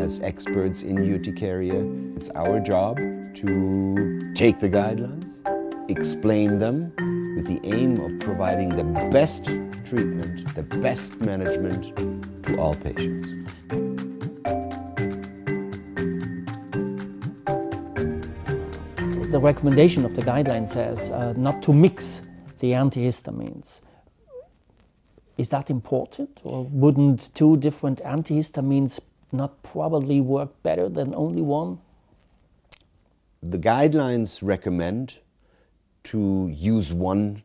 as experts in urticaria, it's our job to take the guidelines, explain them with the aim of providing the best treatment, the best management to all patients. The recommendation of the guideline says uh, not to mix the antihistamines. Is that important, or wouldn't two different antihistamines not probably work better than only one? The guidelines recommend to use one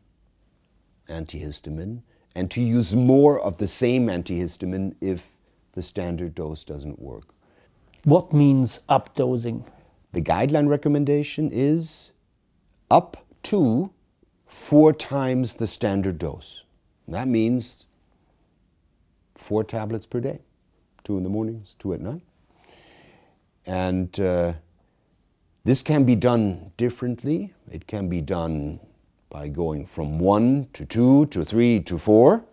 antihistamine and to use more of the same antihistamine if the standard dose doesn't work. What means updosing? The guideline recommendation is up to four times the standard dose. That means four tablets per day, two in the mornings, two at night. And uh, this can be done differently. It can be done by going from one to two to three to four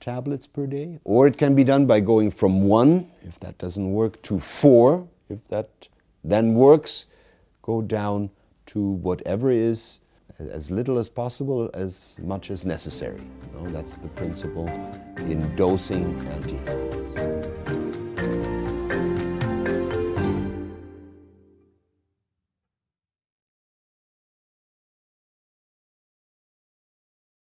tablets per day, or it can be done by going from one, if that doesn't work, to four, if that then works, go down to whatever is as little as possible, as much as necessary. You know, that's the principle in dosing antihistamines.